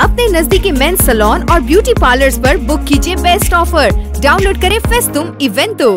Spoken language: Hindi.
अपने नजदीकी मेन सलोन और ब्यूटी पार्लर्स पर बुक कीजिए बेस्ट ऑफ़र डाउनलोड करें फेस्तुम इवेंटो